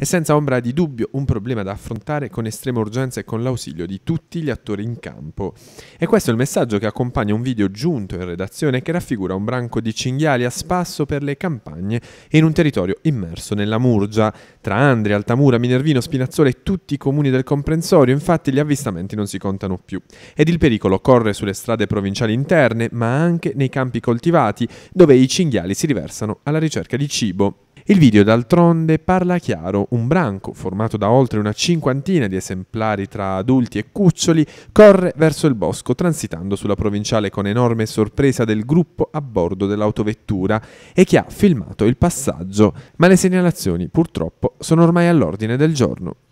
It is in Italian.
È senza ombra di dubbio un problema da affrontare con estrema urgenza e con l'ausilio di tutti gli attori in campo. E questo è il messaggio che accompagna un video giunto in redazione che raffigura un branco di cinghiali a spasso per le campagne in un territorio immerso nella Murgia. Tra Andria, Altamura, Minervino, Spinazzola e tutti i comuni del comprensorio, infatti, gli avvistamenti non si contano più. Ed il pericolo corre sulle strade provinciali interne, ma anche nei campi coltivati, dove i cinghiali si riversano alla ricerca di cibo. Il video d'altronde parla chiaro, un branco formato da oltre una cinquantina di esemplari tra adulti e cuccioli corre verso il bosco transitando sulla provinciale con enorme sorpresa del gruppo a bordo dell'autovettura e che ha filmato il passaggio, ma le segnalazioni purtroppo sono ormai all'ordine del giorno.